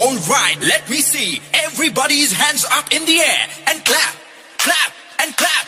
Alright, let me see everybody's hands up in the air and clap, clap, and clap.